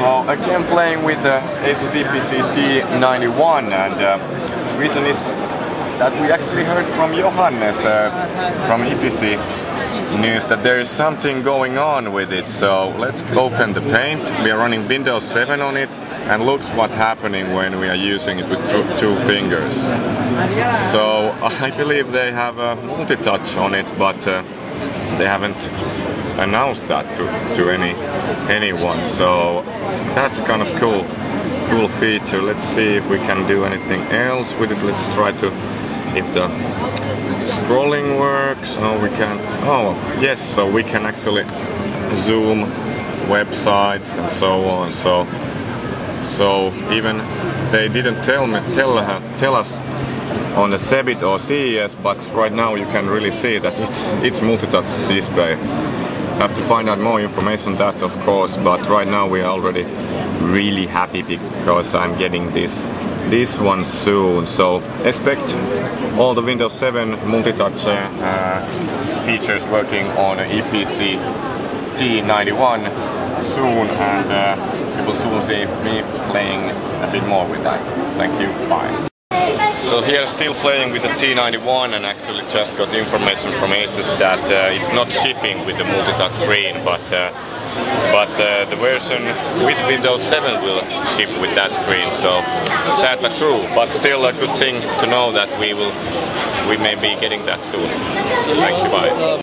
again playing with the Asus Eee PC T91 and uh, reason is that we actually heard from Johannes uh, from Eee PC news that there is something going on with it. So let's open the paint. We are running Windows 7 on it and looks what's happening when we are using it with two, two fingers. So I believe they have a multi-touch on it but uh, they haven't announced that to, to any anyone. So that's kind of cool cool feature. Let's see if we can do anything else with it. Let's try to if the scrolling works no we can oh yes so we can actually zoom websites and so on. So so even they didn't tell me tell uh, tell us on the CeBIT or CES but right now you can really see that it's it's multi-touch display have to find out more information on that of course but right now we are already really happy because I'm getting this this one soon so expect all the Windows 7 multi-touch uh, features working on Eee PC T91 soon and uh, you will soon see me playing a bit more with that. Thank you, bye. So here still playing with the T91 and actually just got information from Asus that uh, it's not shipping with the multi-touch screen but uh, but uh, the version with Windows 7 will ship with that screen so sad but true but still a good thing to know that we will we may be getting that soon. Thank you, bye.